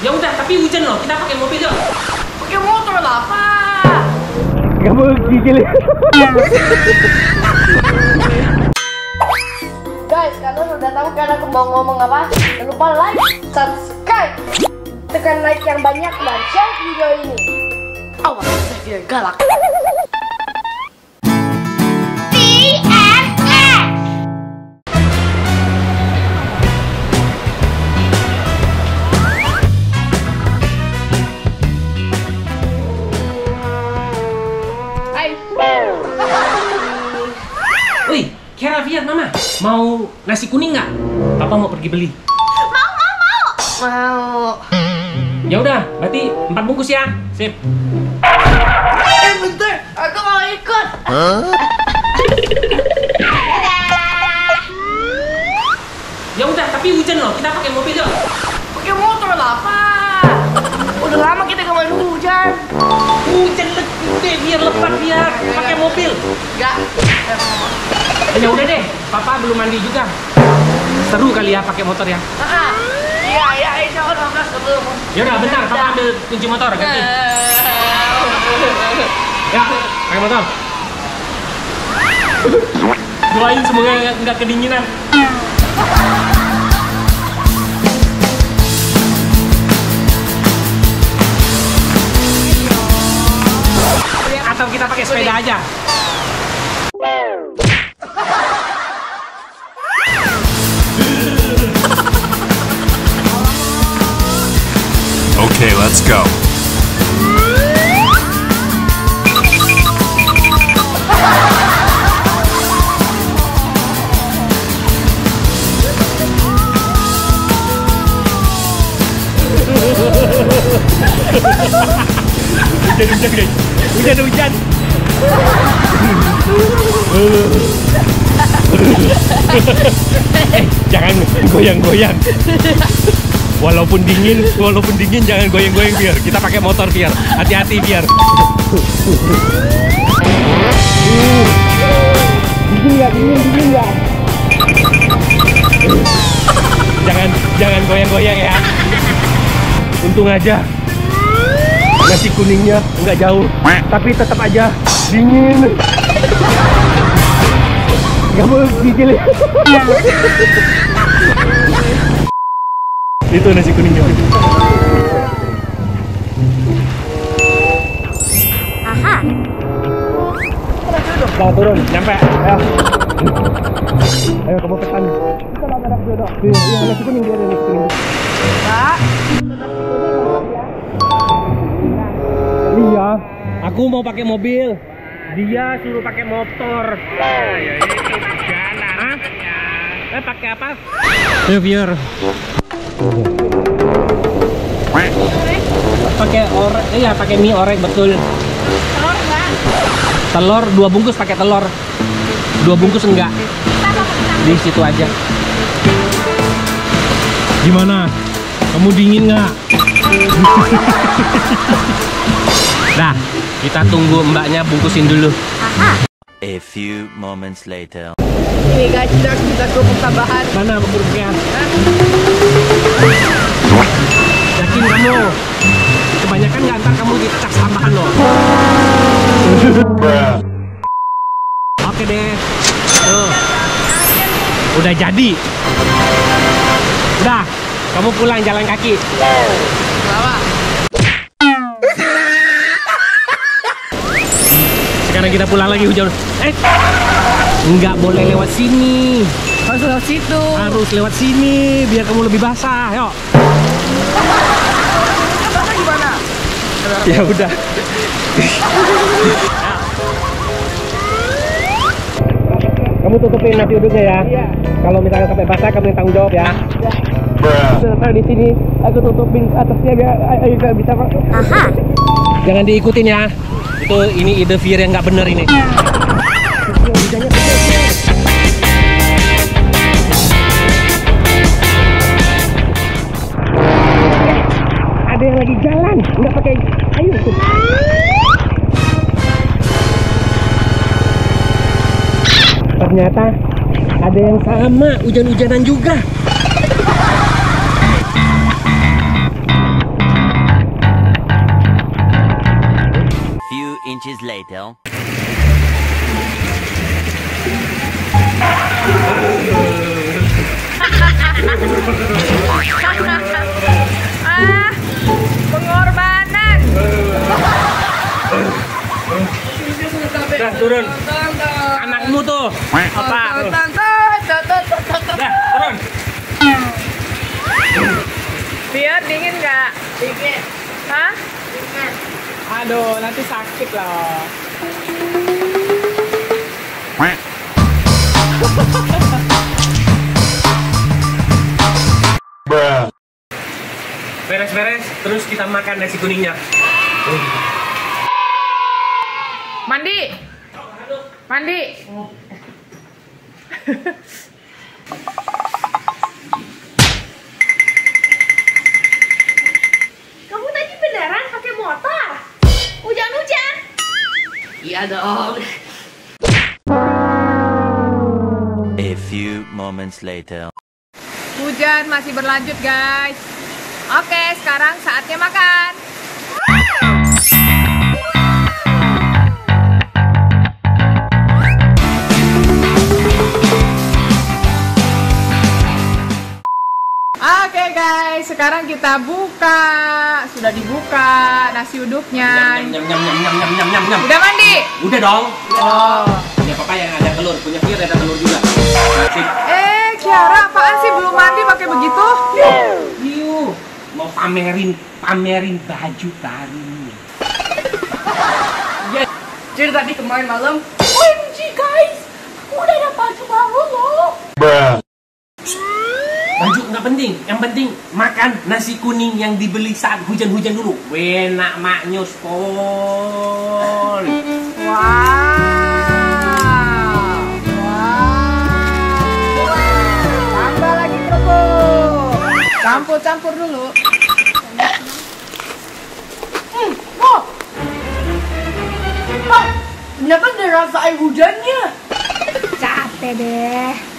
Ya udah, tapi hujan loh. Kita pakai mobil yuk. Pakai motor lah, Pak. Kamu gigil. Guys, kalian udah tahu kan aku mau ngomong apa? Jangan lupa like, subscribe, tekan like yang banyak dan share video ini. Awas, saya galak. Mau nasi kuning nggak? Papa mau pergi beli. Mau. Ya udah, berarti empat bungkus ya. Sip. Eh, bentar. Aku mau ikut. Ya udah, tapi hujan loh. Kita pakai mobil yuk. Pakai motor lah, Pak. Udah lama kita gak main hujan. Hujan gede biar lepas biar pakai mobil. Gak. Ya udah deh, Papa belum mandi juga. Seru kali ya pakai motor ya. Iya, iya, insya Allah nggak sebelum. Ya udah, bentar. Papa ambil kunci motor ganti. Ya, pakai motor. Doain semoga nggak kedinginan. Atau kita pakai sepeda aja. Okay, let's go. Hujan hujan guys. Hujan hujan. eh, jangan goyang-goyang. Walaupun dingin, walaupun dingin jangan goyang-goyang biar kita pakai motor biar. Hati-hati biar. Dingin nggak? Dingin, dingin nggak? Jangan, jangan goyang-goyang ya. Untung aja nasi kuningnya nggak jauh, tapi tetap aja dingin. Gak mau gigil. Itu nasi kuningnya. Aha. Turun, nyampe. Ayo. Ayo kamu pesan. Iya, iya, nasi kuning dia ada nasi kuning. Pak. Iya, aku mau pakai mobil. Dia suruh pakai motor. Ya, itu jalan. Eh, pakai apa? Ayo, biar. Pakai orek, iya pakai mie orek betul. Telur nggak? Telur dua bungkus pakai telur. Dua bungkus enggak. Di situ aja. Gimana? Kamu dingin nggak? Kita tunggu mbaknya bungkusin dulu. A few moments later. Ini guys, sudah kita kerupuk tambahan. Mana bungkusnya? Yakin kamu? Kebanyakan nggak ntar kamu dicas tambahan loh. Oke deh. Tuh. Udah jadi. Udah, kamu pulang jalan kaki. Sekarang kita pulang lagi hujan. Eh, nggak boleh lewat sini. Harus lewat situ. Harus lewat sini biar kamu lebih basah. Yuk. Abangnya gimana? Ya udah. Kamu tutupin nasi uduknya ya. Iya. Kalau misalnya sampai basah kamu yang tanggung jawab ya. Taruh di sini, aku tutupin atasnya biar ayo bisa pak. Jangan diikutin ya. Itu ini ide Fir yang nggak bener ini. Ada yang lagi jalan, nggak pakai kayu tuh. Ternyata ada yang sama, hujan-hujanan juga. Later. ah, pengorbanan. Dah turun. Anakmu tuh. Apa? Nanti sakit loh. Beres-beres, terus kita makan nasi kuningnya. Mandi. Mandi. Iya dong. A few moments later. Hujan masih berlanjut, guys. Oke, sekarang saatnya makan. Sekarang kita buka. Sudah dibuka nasi uduknya. Nyam nyam nyam nyam nyam nyam nyam nyam. Udah mandi? Udah dong. Oh. Punya papa yang ada telur, punya Fir ada telur juga. Asik. Eh, Kiara, apaan sih belum mandi pakai begitu? Iu, mau pamerin pamerin baju baru. Jadi tadi kemarin malam, OMG guys, aku udah ada baju baru loh. Baju nggak penting, yang penting makan nasi kuning yang dibeli saat hujan-hujan dulu. Wenak maknyus pol. Wow. Wow. Tambah lagi kerupuk. Campur-campur dulu. Hmm, oh. Oh, rasa air hujannya. Capek deh.